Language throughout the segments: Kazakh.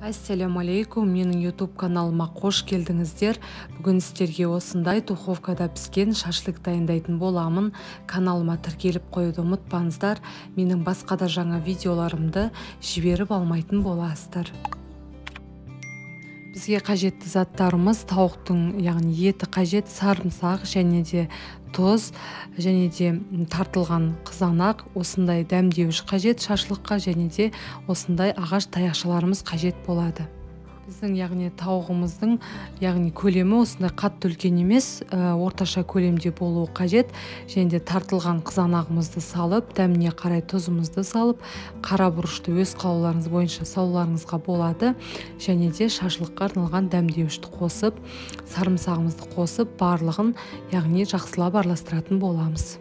ассалаумағалейкум менің ютуб каналыма қош келдіңіздер. Бүгін сіздерге осындай духовкада піскен шашлык дайындайтын боламын. Каналыма тіркеліп қоюды ұмытпаңыздар. Менің басқа да жаңа видеоларымды жіберіп алмайтын боласыздар. Бізге қажетті заттарымыз тауықтың яғни еті қажет сарымсақ және де тұз және де тартылған қызанақ осындай дәмдеуіш қажет шашлыққа және де осындай ағаш таяқшаларымыз қажет болады. Біздің яғни тауығымыздың яғни көлемі осындай қатты үлкен емес. Ә, орташа көлемде болуы қажет. Және де тартылған қызанағымызды салып дәміне қарай тұзымызды салып қара бұрышты өз қалауларыңыз бойынша салуларыңызға болады. Және де шашлыққа арналған дәмдеуішті қосып сарымсағымызды қосып барлығын яғни жақсылап араластыратын боламыз.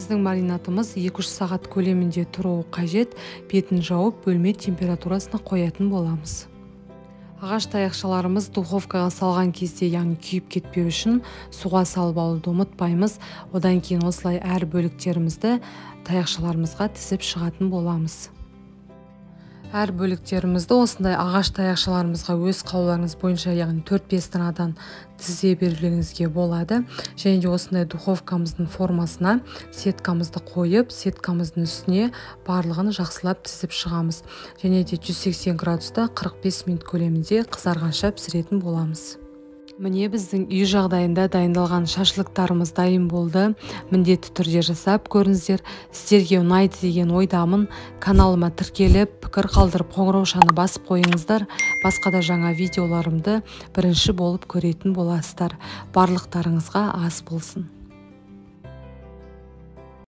Біздің маринадымыз 2-3 сағат көлемінде тұруы қажет бетін жауып бөлме температурасына қоятын боламыз. Ағаш таяқшаларымыз духовкаға салған кезде яғни күйіп кетпеу үшін суға салып алуды ұмытпаймыз. Одан кейін осылай әр бөліктерімізді таяқшаларымызға тізіп шығатын боламыз. Әр бөліктерімізді осындай ағаш таяқшаларымызға өз қалауларыңыз бойынша яғни төрт бес данадан тізе берулеріңізге болады. Және де осындай духовкамыздың формасына сеткамызды қойып сеткамыздың үстіне барлығын жақсылап тізіп шығамыз. Және де 180 градуста 45 минут көлемінде қызарғанша пісіретін боламыз. Міне біздің үй жағдайында дайындалған шашлықтарымыз дайын болды. Міндетті түрде жасап көріңіздер. Сіздерге ұнайды деген ойдамын. Каналыма тіркеліп пікір қалдырып қоңыраушаны басып қойыңыздар. Басқа да жаңа видеоларымды бірінші болып көретін боласыздар. Барлықтарыңызға ас болсын.